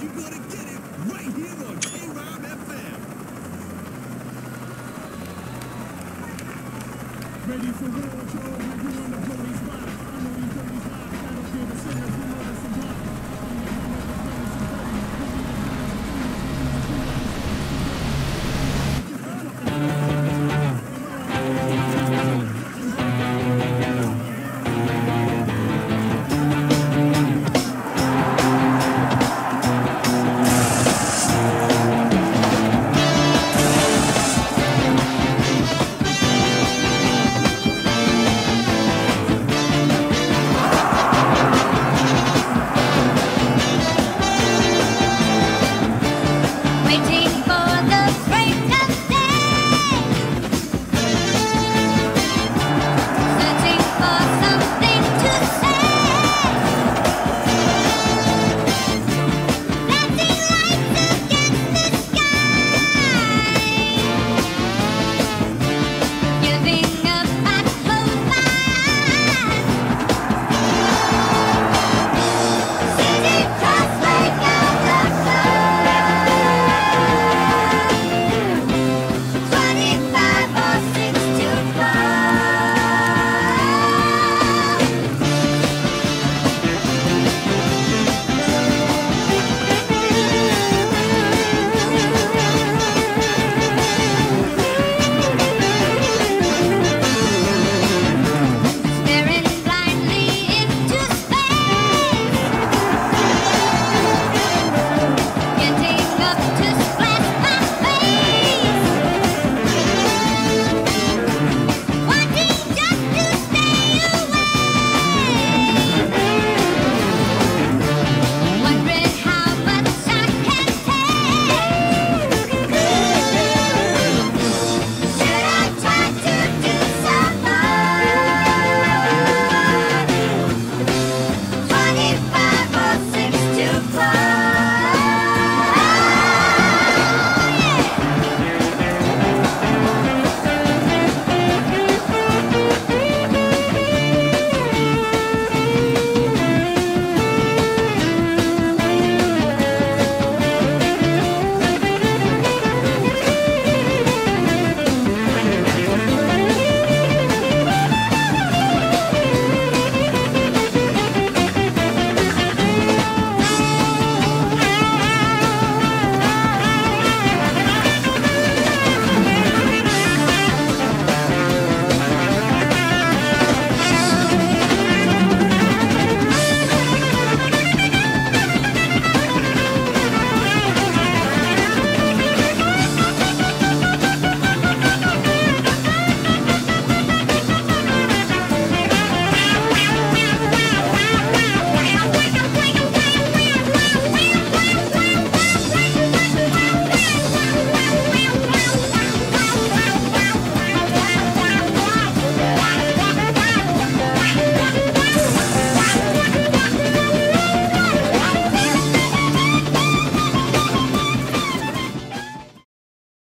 You're gonna get it right here on FM. Ready for war, Joe? We're on the police. I know these dirty. I don't give a shit.